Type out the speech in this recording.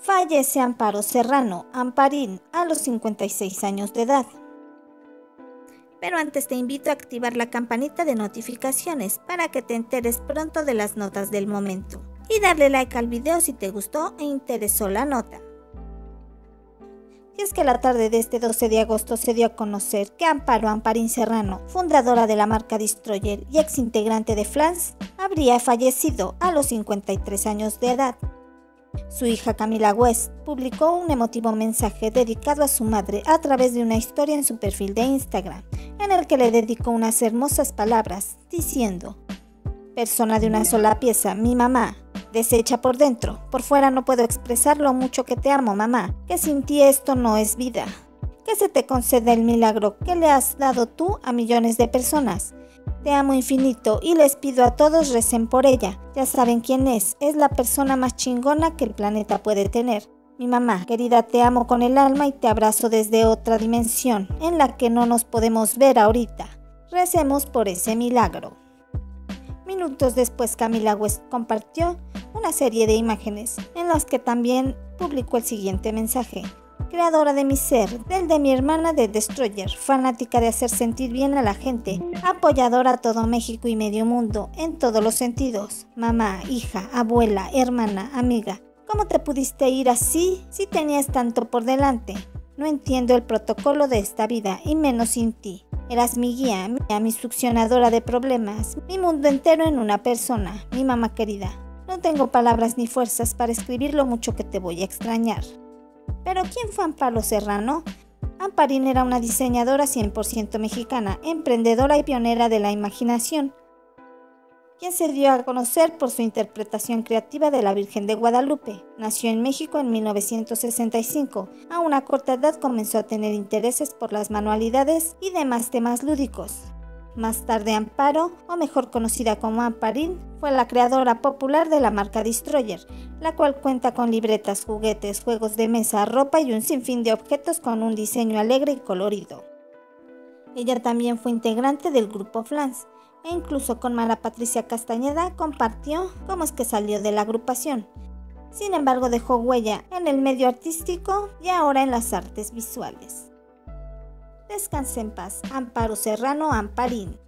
Fallece Amparo Serrano, Amparín, a los 56 años de edad. Pero antes te invito a activar la campanita de notificaciones para que te enteres pronto de las notas del momento. Y darle like al video si te gustó e interesó la nota. Y es que la tarde de este 12 de agosto se dio a conocer que Amparo Amparín Serrano, fundadora de la marca Destroyer y ex integrante de Flans, habría fallecido a los 53 años de edad. Su hija Camila West publicó un emotivo mensaje dedicado a su madre a través de una historia en su perfil de Instagram, en el que le dedicó unas hermosas palabras, diciendo, Persona de una sola pieza, mi mamá, deshecha por dentro, por fuera no puedo expresar lo mucho que te amo, mamá, que sin ti esto no es vida. Que se te conceda el milagro que le has dado tú a millones de personas te amo infinito y les pido a todos recen por ella. Ya saben quién es, es la persona más chingona que el planeta puede tener. Mi mamá, querida, te amo con el alma y te abrazo desde otra dimensión, en la que no nos podemos ver ahorita. Recemos por ese milagro. Minutos después Camila West compartió una serie de imágenes en las que también publicó el siguiente mensaje creadora de mi ser, del de mi hermana de Destroyer, fanática de hacer sentir bien a la gente, apoyadora a todo México y medio mundo, en todos los sentidos, mamá, hija, abuela, hermana, amiga. ¿Cómo te pudiste ir así si tenías tanto por delante? No entiendo el protocolo de esta vida, y menos sin ti. Eras mi guía, mi succionadora de problemas, mi mundo entero en una persona, mi mamá querida. No tengo palabras ni fuerzas para escribir lo mucho que te voy a extrañar. Pero ¿quién fue Amparo Serrano? Amparín era una diseñadora 100% mexicana, emprendedora y pionera de la imaginación, quien se dio a conocer por su interpretación creativa de la Virgen de Guadalupe. Nació en México en 1965. A una corta edad comenzó a tener intereses por las manualidades y demás temas lúdicos. Más tarde Amparo, o mejor conocida como Amparín, fue la creadora popular de la marca Destroyer, la cual cuenta con libretas, juguetes, juegos de mesa, ropa y un sinfín de objetos con un diseño alegre y colorido. Ella también fue integrante del grupo Flans, e incluso con Mara Patricia Castañeda compartió cómo es que salió de la agrupación. Sin embargo, dejó huella en el medio artístico y ahora en las artes visuales. Descanse en paz. Amparo Serrano Amparín.